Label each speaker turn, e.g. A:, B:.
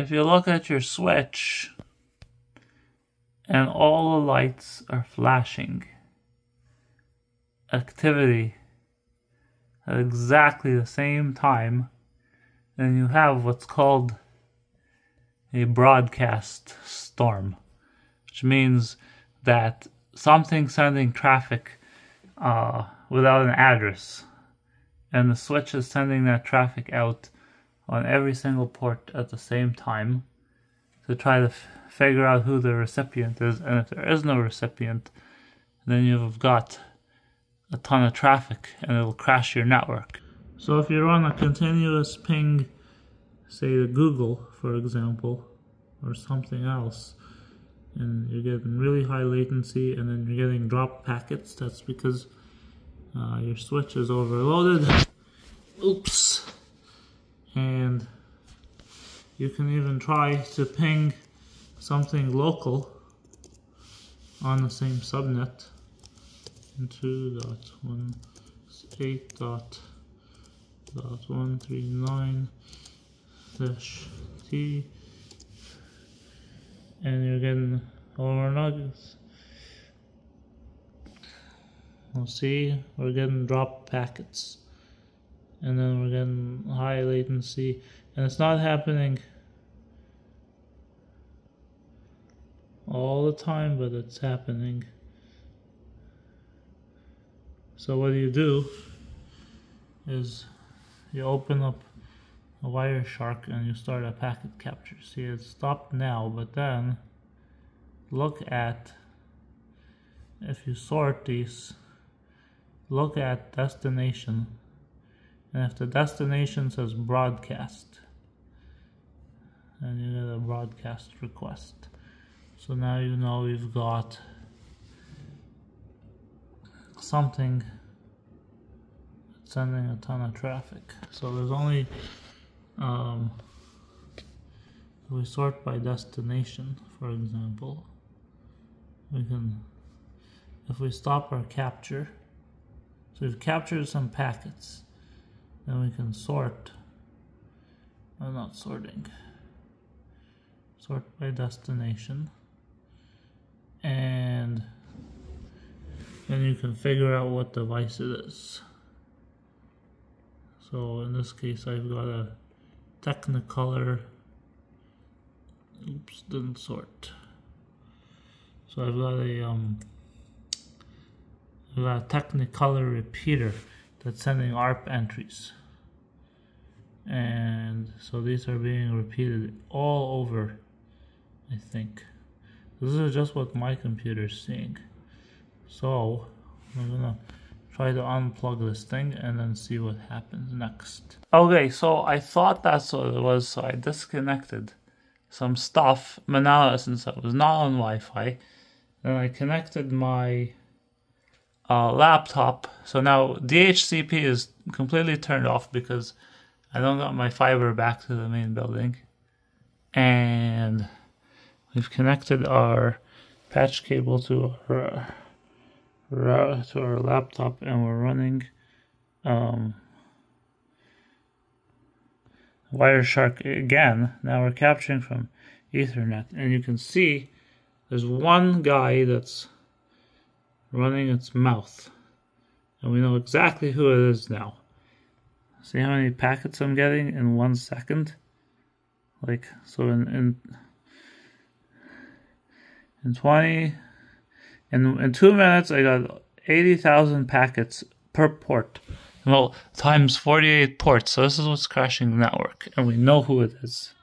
A: if you look at your switch and all the lights are flashing, activity at exactly the same time, then you have what's called a broadcast storm, which means that something sending traffic uh, without an address, and the switch is sending that traffic out on every single port at the same time to try to figure out who the recipient is, and if there is no recipient, then you've got a ton of traffic and it'll crash your network. So if you're on a continuous ping, say to Google, for example, or something else, and you're getting really high latency and then you're getting dropped packets, that's because uh, your switch is overloaded. Oops. And you can even try to ping something local on the same subnet two dot one eight dot dot one three nine dash T and you're getting over nuggets. We'll see we're getting drop packets and then we're getting high latency and it's not happening all the time but it's happening so what you do is you open up a Wireshark and you start a packet capture. See, it's stopped now, but then look at, if you sort these, look at destination. And if the destination says broadcast, then you get a broadcast request. So now you know you've got something sending a ton of traffic. So there's only, um, if we sort by destination, for example, we can, if we stop our capture, so we've captured some packets, then we can sort, I'm not sorting, sort by destination, and then you can figure out what device it is. So in this case I've got a Technicolor, oops, didn't sort. So I've got a um, I've got a Technicolor repeater that's sending ARP entries. And so these are being repeated all over, I think. This is just what my computer is seeing. So I'm gonna try to unplug this thing and then see what happens next. Okay, so I thought that's what it was, so I disconnected some stuff, but now since I was not on Wi-Fi, then I connected my uh, laptop. So now DHCP is completely turned off because I don't got my fiber back to the main building. And we've connected our patch cable to our to our laptop and we're running um, Wireshark again. Now we're capturing from Ethernet, and you can see there's one guy that's running its mouth, and we know exactly who it is now. See how many packets I'm getting in one second? Like so in in in 20 in, in two minutes, I got 80,000 packets per port. Well, times 48 ports. So this is what's crashing the network. And we know who it is.